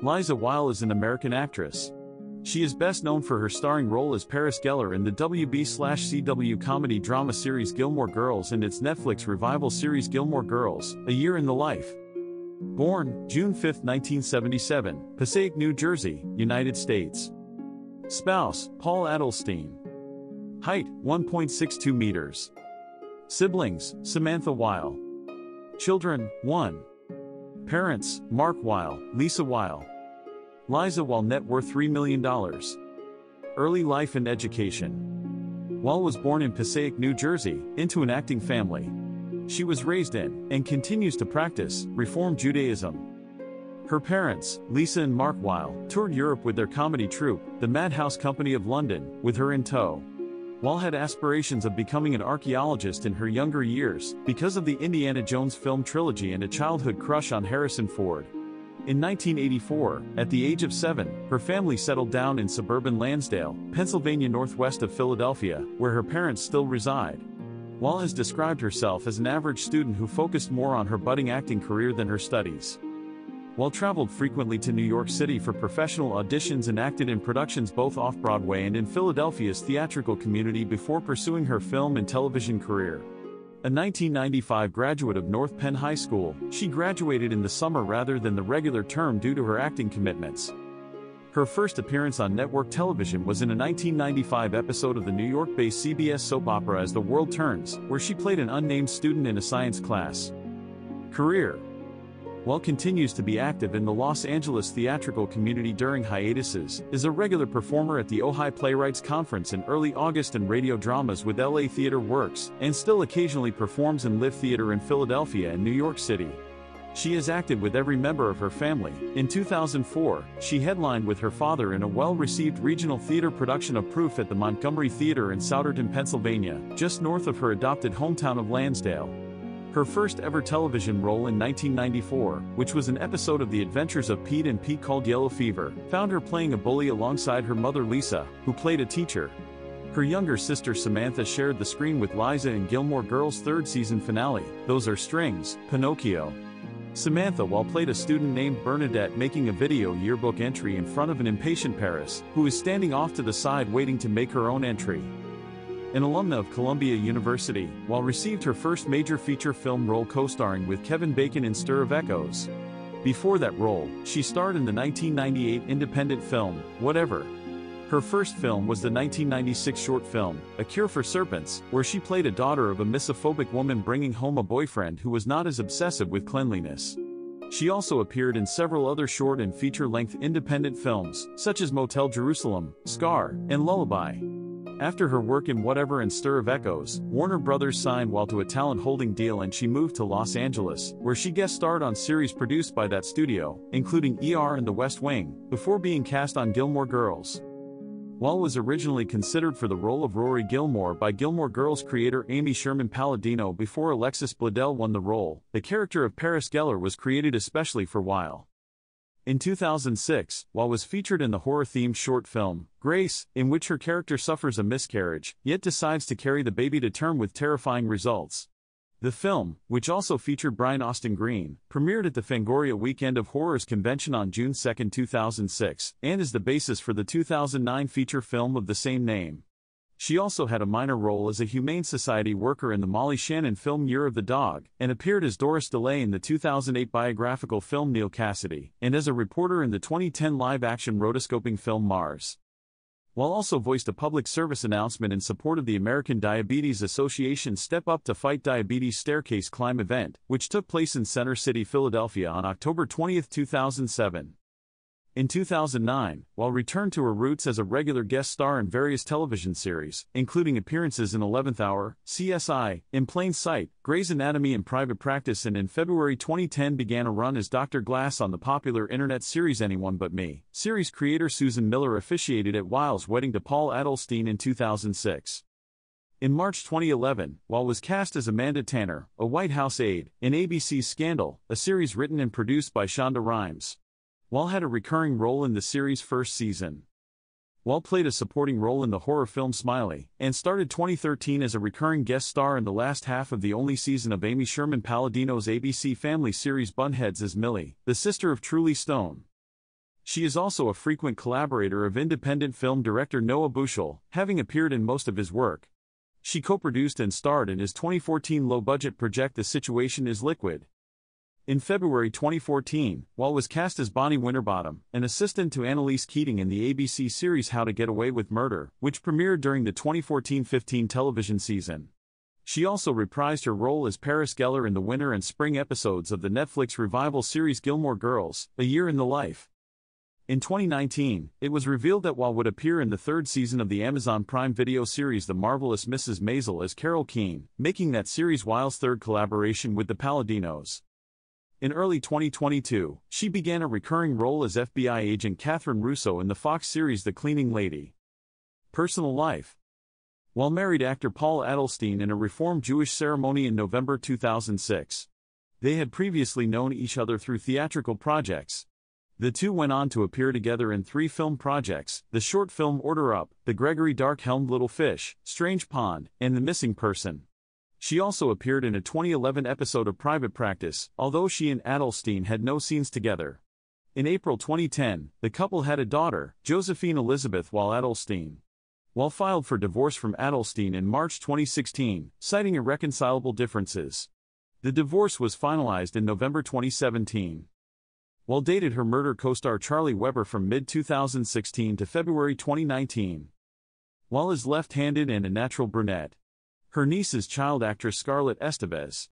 Liza Weil is an American actress. She is best known for her starring role as Paris Geller in the WB-CW comedy drama series Gilmore Girls and its Netflix revival series Gilmore Girls, A Year in the Life. Born, June 5, 1977, Passaic, New Jersey, United States. Spouse, Paul Adelstein. Height, 1.62 meters. Siblings, Samantha Weil. Children, 1. Parents, Mark Weil, Lisa Weil. Liza Weil net worth $3 million. Early life and education. Weil was born in Passaic, New Jersey, into an acting family. She was raised in, and continues to practice, Reform Judaism. Her parents, Lisa and Mark Weil, toured Europe with their comedy troupe, the Madhouse Company of London, with her in tow. Weil had aspirations of becoming an archaeologist in her younger years, because of the Indiana Jones film trilogy and a childhood crush on Harrison Ford. In 1984, at the age of seven, her family settled down in suburban Lansdale, Pennsylvania northwest of Philadelphia, where her parents still reside. Weil has described herself as an average student who focused more on her budding acting career than her studies. Weil traveled frequently to New York City for professional auditions and acted in productions both off-Broadway and in Philadelphia's theatrical community before pursuing her film and television career. A 1995 graduate of North Penn High School, she graduated in the summer rather than the regular term due to her acting commitments. Her first appearance on network television was in a 1995 episode of the New York-based CBS soap opera As the World Turns, where she played an unnamed student in a science class. Career Weil continues to be active in the Los Angeles theatrical community during hiatuses, is a regular performer at the Ojai Playwrights Conference in early August and radio dramas with LA Theater Works, and still occasionally performs in Live Theater in Philadelphia and New York City. She has acted with every member of her family. In 2004, she headlined with her father in a well-received regional theater production of Proof at the Montgomery Theater in Souderton, Pennsylvania, just north of her adopted hometown of Lansdale. Her first ever television role in 1994, which was an episode of The Adventures of Pete and Pete called Yellow Fever, found her playing a bully alongside her mother Lisa, who played a teacher. Her younger sister Samantha shared the screen with Liza in Gilmore Girls' third season finale, Those Are Strings, Pinocchio. Samantha Weil played a student named Bernadette making a video yearbook entry in front of an impatient Paris, who is standing off to the side waiting to make her own entry an alumna of Columbia University, Weil received her first major feature film role co-starring with Kevin Bacon in Stir of Echoes. Before that role, she starred in the 1998 independent film, Whatever. Her first film was the 1996 short film, A Cure for Serpents, where she played a daughter of a mysophobic woman bringing home a boyfriend who was not as obsessive with cleanliness. She also appeared in several other short and feature-length independent films, such as Motel Jerusalem, Scar, and Lullaby. After her work in Whatever and Stir of Echoes, Warner Brothers signed Weil to a talent holding deal and she moved to Los Angeles, where she guest starred on series produced by that studio, including ER and The West Wing, before being cast on Gilmore Girls. Weil was originally considered for the role of Rory Gilmore by Gilmore Girls creator Amy Sherman Palladino before Alexis Bledel won the role, the character of Paris Geller was created especially for Weil. In 2006, Weil was featured in the horror-themed short film, Grace, in which her character suffers a miscarriage, yet decides to carry the baby to term with terrifying results. The film, which also featured Brian Austin Green, premiered at the Fangoria Weekend of Horrors convention on June 2, 2006, and is the basis for the 2009 feature film of the same name. She also had a minor role as a Humane Society worker in the Molly Shannon film Year of the Dog, and appeared as Doris DeLay in the 2008 biographical film Neal Cassady, and as a reporter in the 2010 live-action rotoscoping film Mars. Weil also voiced a public service announcement in support of the American Diabetes Association Step Up to Fight Diabetes Staircase Climb event, which took place in Center City, Philadelphia on October 20, 2007. In 2009, Weil returned to her roots as a regular guest star in various television series, including appearances in 11th Hour, CSI, In Plain Sight, Grey's Anatomy and Private Practice and in February 2010 began a run as Dr. Glass on the popular internet series Anyone But Me. Series creator Susan Miller officiated at Weil's wedding to Paul Adelstein in 2006. In March 2011, Weil was cast as Amanda Tanner, a White House aide, in ABC's Scandal, a series written and produced by Shonda Rhimes. Weil had a recurring role in the series' first season. Weil played a supporting role in the horror film Smiley, and started 2013 as a recurring guest star in the last half of the only season of Amy Sherman Palladino's ABC family series Bunheads as Millie, the sister of Truly Stone. She is also a frequent collaborator of independent film director Noah Buchel, having appeared in most of his work. She co-produced and starred in his 2014 low-budget project The Situation is Liquid. In February 2014, Weil was cast as Bonnie Winterbottom, an assistant to Annalise Keating in the ABC series How to Get Away with Murder, which premiered during the 2014-15 television season. She also reprised her role as Paris Geller in the winter and spring episodes of the Netflix revival series Gilmore Girls, A Year in the Life. In 2019, it was revealed that Weil would appear in the third season of the Amazon Prime Video series The Marvelous Mrs. Maisel as Carol Keen, making that series Weil's third collaboration with the Palladinos. In early 2022, she began a recurring role as FBI agent Catherine Russo in the Fox series The Cleaning Lady. Personal life Weil married actor Paul Adelstein in a Reformed Jewish ceremony in November 2006. They had previously known each other through theatrical projects, the two went on to appear together in three film projects the short film Order Up, the Gregory Dark helmed Little Fish, Strange Pond, and The Missing Person. She also appeared in a 2011 episode of Private Practice, although she and Adelstein had no scenes together. In April 2010, the couple had a daughter, Josephine Elizabeth Weil Adelstein. Weil filed for divorce from Adelstein in March 2016, citing irreconcilable differences. The divorce was finalized in November 2017. Weil dated her murder co-star Charlie Weber from mid-2016 to February 2019. Weil is left-handed and a natural brunette. Her niece's child actress Scarlett Estevez.